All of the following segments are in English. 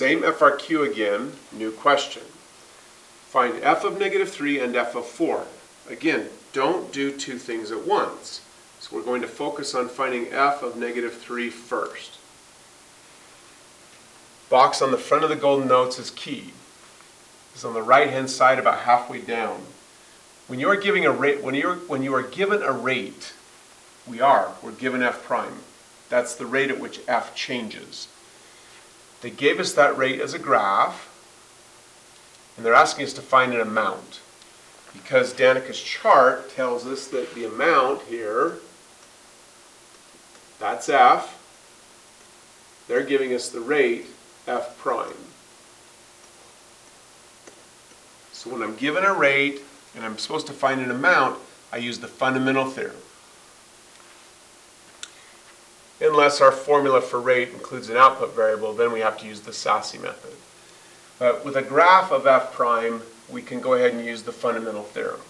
Same FRQ again, new question. Find f of negative 3 and f of 4. Again, don't do two things at once. So we're going to focus on finding f of negative 3 first. Box on the front of the golden notes is key. It's on the right-hand side about halfway down. When you are giving a rate, when you're when you are given a rate, we are, we're given f prime. That's the rate at which f changes. They gave us that rate as a graph, and they're asking us to find an amount. Because Danica's chart tells us that the amount here, that's f, they're giving us the rate f prime. So when I'm given a rate and I'm supposed to find an amount, I use the fundamental theorem. Unless our formula for rate includes an output variable, then we have to use the Saussy method. But with a graph of f prime, we can go ahead and use the fundamental theorem.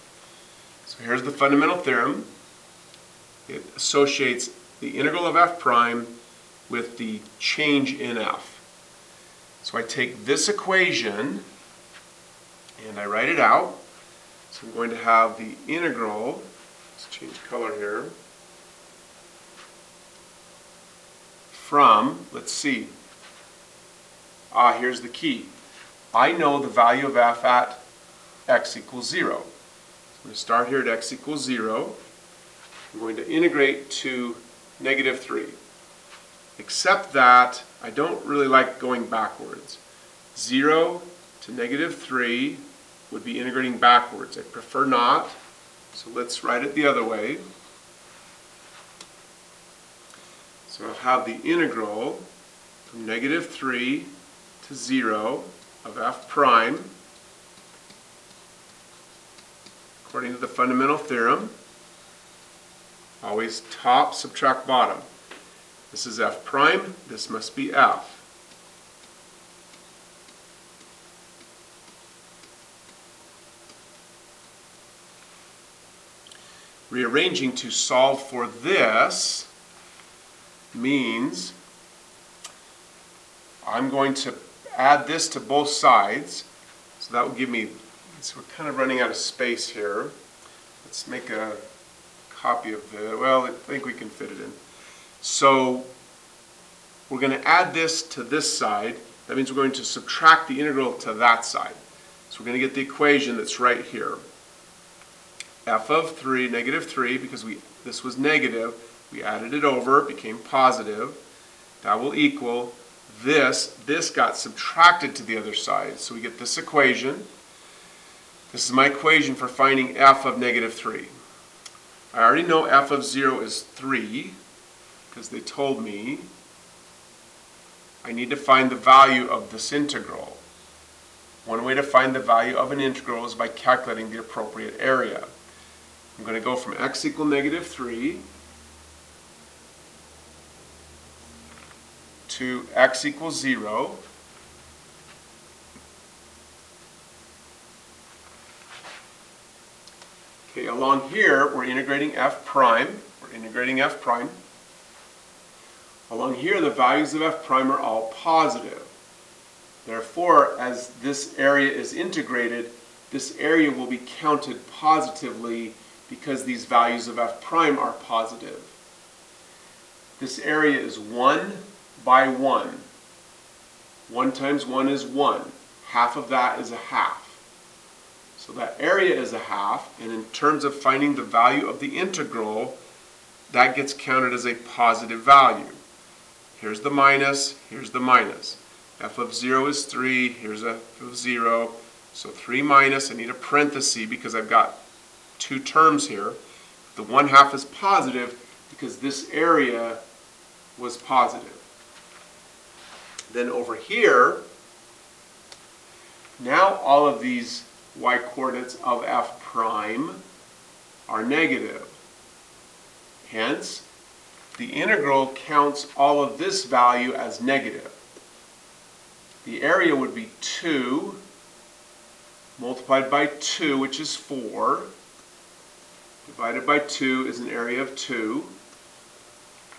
So here's the fundamental theorem. It associates the integral of f prime with the change in f. So I take this equation and I write it out. So I'm going to have the integral, let's change color here, from, let's see, ah, here's the key. I know the value of f at x equals 0. So I'm going to start here at x equals 0. I'm going to integrate to negative 3. Except that I don't really like going backwards. 0 to negative 3 would be integrating backwards. I prefer not, so let's write it the other way. So I'll have the integral from negative 3 to 0 of f prime according to the fundamental theorem. Always top subtract bottom. This is f prime, this must be f. Rearranging to solve for this means I'm going to add this to both sides. So that will give me, so we're kind of running out of space here. Let's make a copy of the, well, I think we can fit it in. So we're going to add this to this side. That means we're going to subtract the integral to that side. So we're going to get the equation that's right here. f of 3, negative 3, because we this was negative, we added it over, it became positive. That will equal this. This got subtracted to the other side. So we get this equation. This is my equation for finding f of negative 3. I already know f of 0 is 3 because they told me I need to find the value of this integral. One way to find the value of an integral is by calculating the appropriate area. I'm going to go from x equal negative 3 to x equals 0. Okay, along here, we're integrating f prime. We're integrating f prime. Along here, the values of f prime are all positive. Therefore, as this area is integrated, this area will be counted positively because these values of f prime are positive. This area is 1 by 1. 1 times 1 is 1. Half of that is a half. So that area is a half, and in terms of finding the value of the integral, that gets counted as a positive value. Here's the minus, here's the minus. f of 0 is 3, here's f of 0. So 3 minus, I need a parenthesis because I've got two terms here. The 1 half is positive because this area was positive. Then over here, now all of these y coordinates of f prime are negative. Hence, the integral counts all of this value as negative. The area would be 2 multiplied by 2, which is 4, divided by 2 is an area of 2.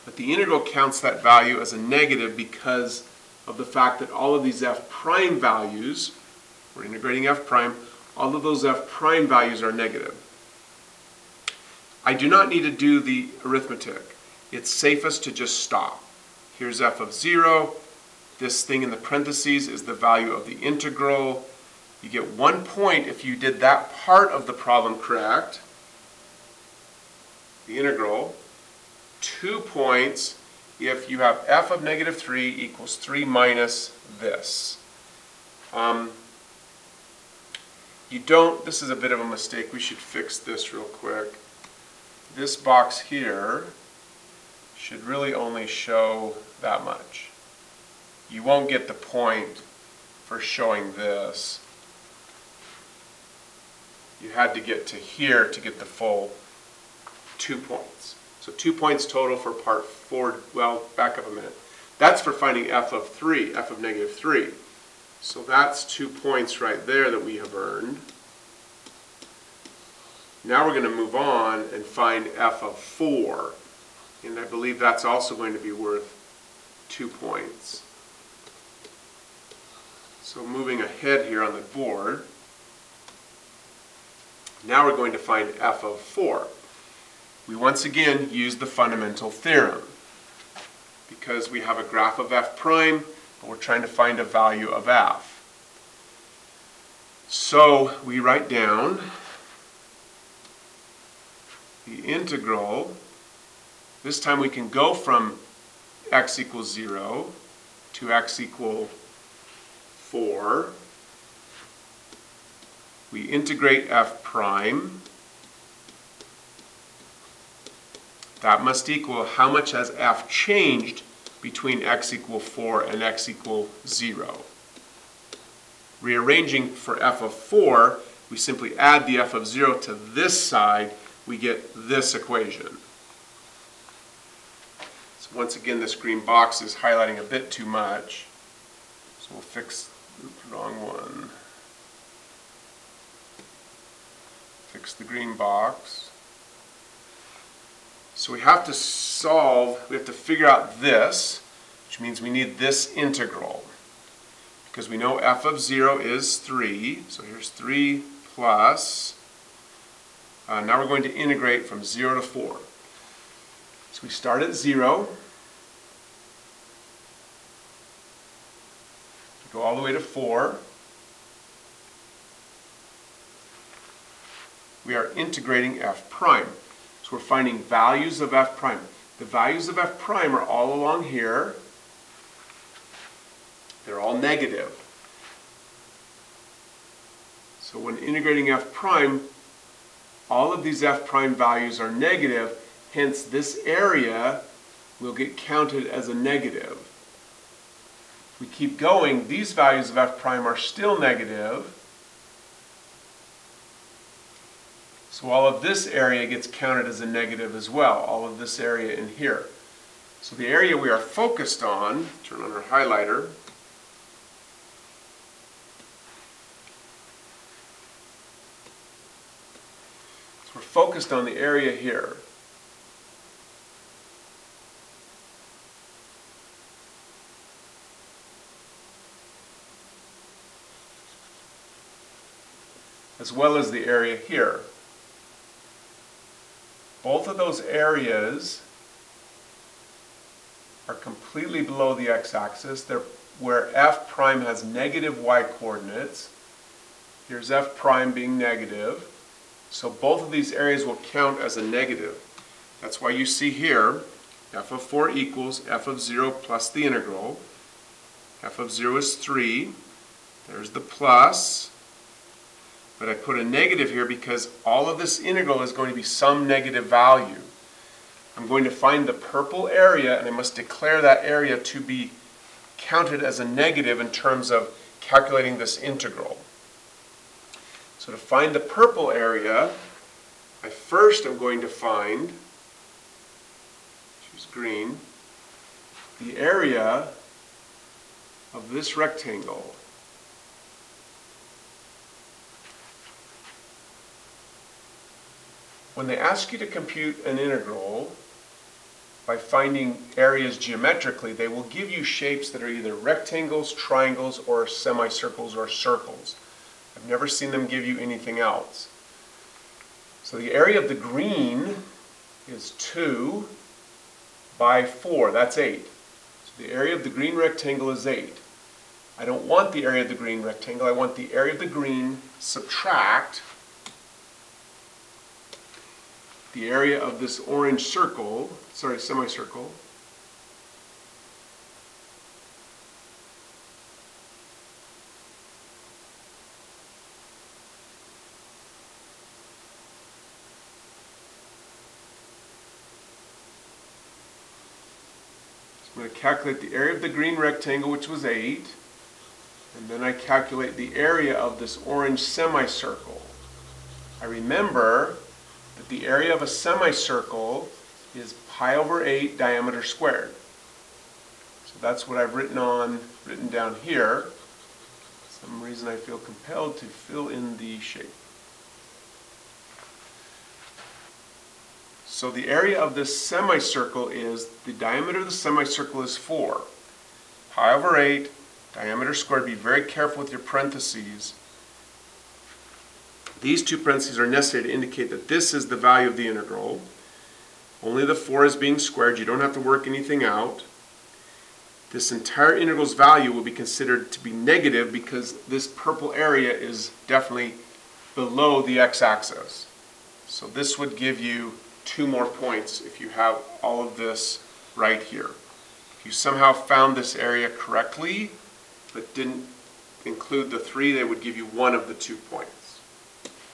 But the integral counts that value as a negative because of the fact that all of these f prime values, we're integrating f prime, all of those f prime values are negative. I do not need to do the arithmetic. It's safest to just stop. Here's f of 0. This thing in the parentheses is the value of the integral. You get one point if you did that part of the problem correct, the integral. Two points if you have f of negative 3 equals 3 minus this. Um, you don't, this is a bit of a mistake, we should fix this real quick. This box here should really only show that much. You won't get the point for showing this. You had to get to here to get the full two points. So two points total for part four, well, back up a minute. That's for finding f of 3, f of negative 3. So that's two points right there that we have earned. Now we're going to move on and find f of 4. And I believe that's also going to be worth two points. So moving ahead here on the board, now we're going to find f of 4. We once again use the fundamental theorem because we have a graph of f prime, but we're trying to find a value of f. So we write down the integral. This time we can go from x equals 0 to x equal 4. We integrate f prime. That must equal how much has f changed between x equal 4 and x equal 0. Rearranging for f of 4, we simply add the f of 0 to this side, we get this equation. So once again, this green box is highlighting a bit too much. So we'll fix the wrong one. Fix the green box. So we have to solve, we have to figure out this, which means we need this integral. Because we know f of 0 is 3, so here's 3 plus, uh, now we're going to integrate from 0 to 4. So we start at 0, go all the way to 4. We are integrating f prime. So we're finding values of f prime. The values of f prime are all along here. They're all negative. So when integrating f prime, all of these f prime values are negative, hence this area will get counted as a negative. If we keep going, these values of f prime are still negative, So all of this area gets counted as a negative as well, all of this area in here. So the area we are focused on, turn on our highlighter, so we're focused on the area here. as well as the area here. Both of those areas are completely below the x-axis. They're where f prime has negative y coordinates. Here's f prime being negative. So both of these areas will count as a negative. That's why you see here f of 4 equals f of 0 plus the integral. f of 0 is 3. There's the plus. But I put a negative here because all of this integral is going to be some negative value. I'm going to find the purple area and I must declare that area to be counted as a negative in terms of calculating this integral. So to find the purple area, I first am going to find, choose green, the area of this rectangle. When they ask you to compute an integral by finding areas geometrically, they will give you shapes that are either rectangles, triangles, or semicircles or circles. I've never seen them give you anything else. So the area of the green is 2 by 4, that's 8. So the area of the green rectangle is 8. I don't want the area of the green rectangle, I want the area of the green subtract the area of this orange circle, sorry, semicircle, I'm going to calculate the area of the green rectangle, which was 8, and then I calculate the area of this orange semicircle. I remember the area of a semicircle is pi over 8 diameter squared. So that's what I've written on, written down here. For some reason I feel compelled to fill in the shape. So the area of this semicircle is, the diameter of the semicircle is 4. Pi over 8, diameter squared. Be very careful with your parentheses. These two parentheses are necessary to indicate that this is the value of the integral. Only the 4 is being squared. You don't have to work anything out. This entire integral's value will be considered to be negative because this purple area is definitely below the x-axis. So this would give you two more points if you have all of this right here. If you somehow found this area correctly, but didn't include the three, they would give you one of the two points.